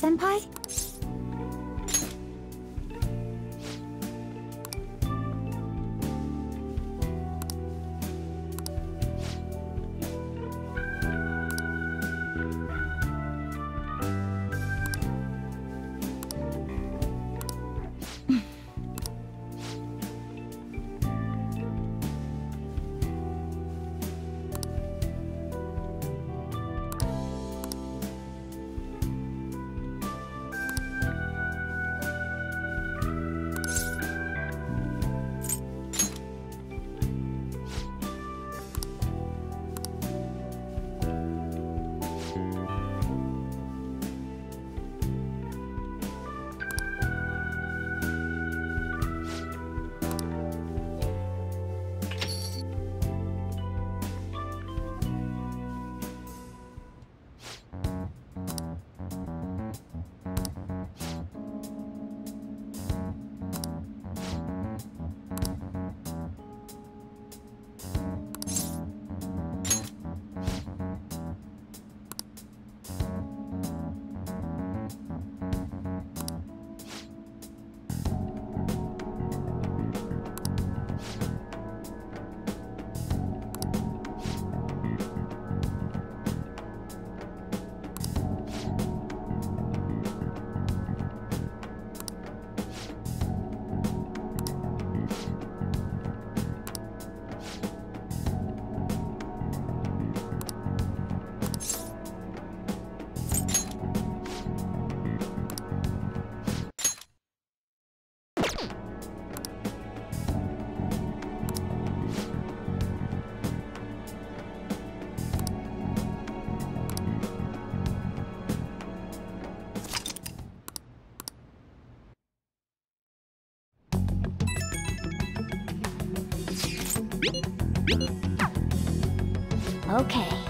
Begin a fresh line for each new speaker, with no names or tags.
senpai? Okay.